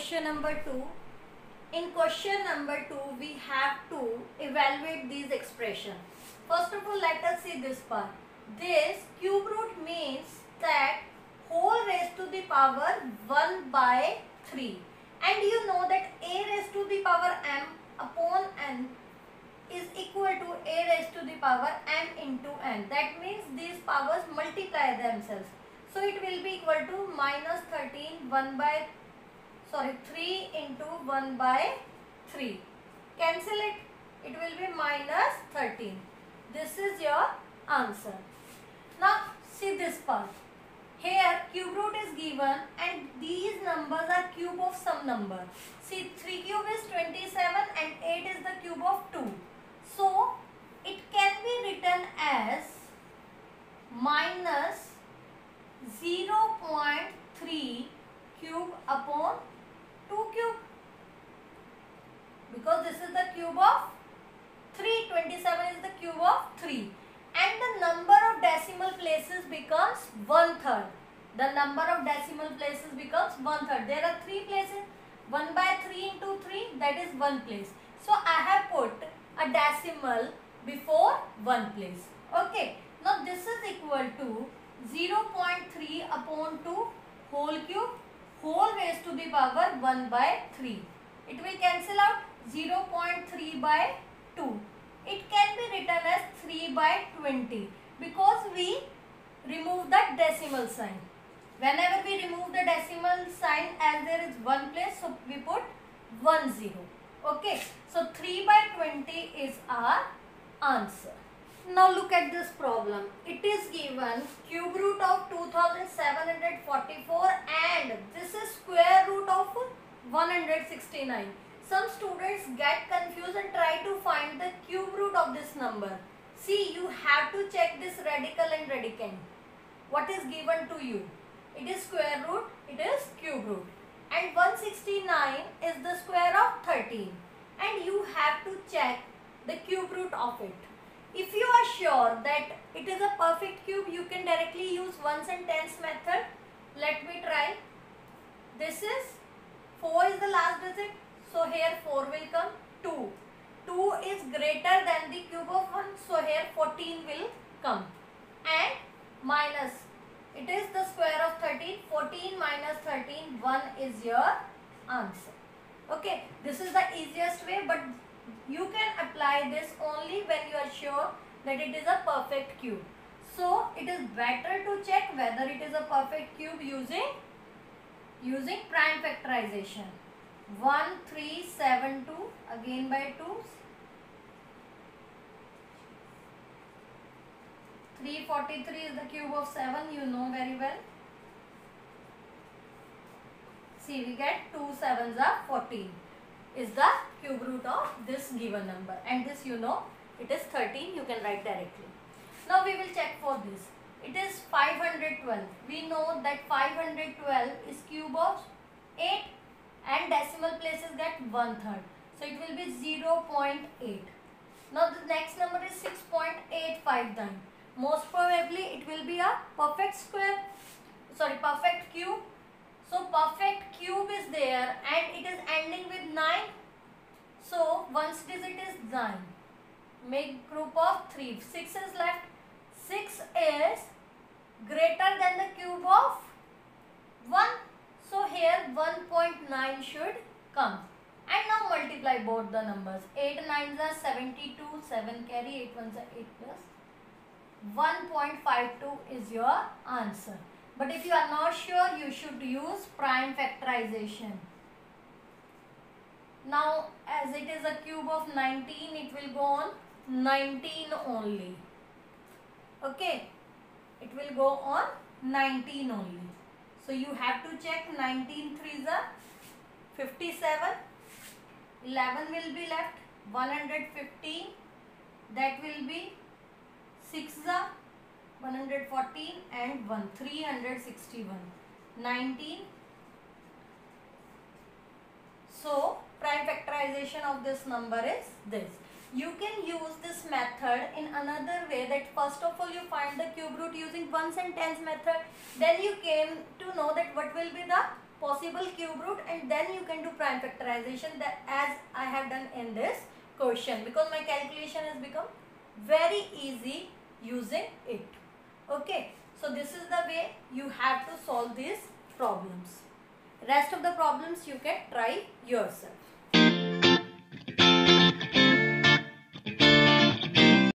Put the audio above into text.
question number 2 In question number 2, we have to evaluate these expressions. First of all let us see this part. This cube root means that whole raised to the power 1 by 3 and you know that a raised to the power m upon n is equal to a raised to the power m into n. That means these powers multiply themselves. So it will be equal to minus 13 1 by sorry 3 into 1 by 3. Cancel it. It will be minus 13. This is your answer. Now see this part. Here cube root is given and these numbers are cube of some number. See 3 cube is 27 and 8 is the cube of 2. So it can be written as minus 0.3 cube upon 2 cube because this is the cube of 3 27 is the cube of 3 and the number of decimal places becomes one third the number of decimal places becomes one third there are three places. 1 by 3 into 3 that is one place. So i have put a decimal before one place. Okay. Now this is equal to 0.3 upon 2 whole cube whole raised to the power 1 by 3 it will cancel out 0.3 by 2 it can be written as 3 by 20 because we remove the decimal sign. Whenever we remove the decimal sign as there is one place, so we put 1 0. Okay, so 3 by 20 is our answer. Now look at this problem. It is given cube root of 2744 and this is square root of 169 some students get confused and try to find the cube root of this number. See, you have to check this radical and radicand. What is given to you? It is square root, it is cube root. And 169 is the square of 13. And you have to check the cube root of it. If you are sure that it is a perfect cube, you can directly use ones and tens method. Let me try. This is 4 is the last digit so here 4 will come 2. 2 is greater than the cube of 1. So here 14 will come. And minus. It is the square of 13. 14 minus 13. 1 is your answer. Okay. This is the easiest way. But you can apply this only when you are sure that it is a perfect cube. So it is better to check whether it is a perfect cube using using prime factorization. 1372 again by 2 343 is the cube of 7 you know very well. See we get 2 sevens are 14 is the cube root of this given number. And this you know it is 13 you can write directly. Now we will check for this. It is 512 we know that 512 is cube of 8 and decimal places get one third. So it will be 0 0.8. Now the next number is 6.859. Most probably it will be a perfect square. Sorry, perfect cube. So perfect cube is there and it is ending with 9. So one's digit is 9. Make group of 3. 6 is left. 6 is greater than the cube of 1. So here 1.9 should come. And now multiply both the numbers. 8 9s are 72, 7 carry, 8 1s are 8 plus. 1.52 is your answer. But if you are not sure, you should use prime factorization. Now, as it is a cube of 19, it will go on 19 only. Okay, it will go on 19 only. So you have to check 19 threes are 57. 11 will be left. 115. That will be 6 are 114 and 1. 361. 19. So prime factorization of this number is this you can use this method in another way that first of all you find the cube root using ones and tens method then you came to know that what will be the possible cube root and then you can do prime factorization that as I have done in this question because my calculation has become very easy using it. Okay. So this is the way you have to solve these problems. Rest of the problems you can try yourself.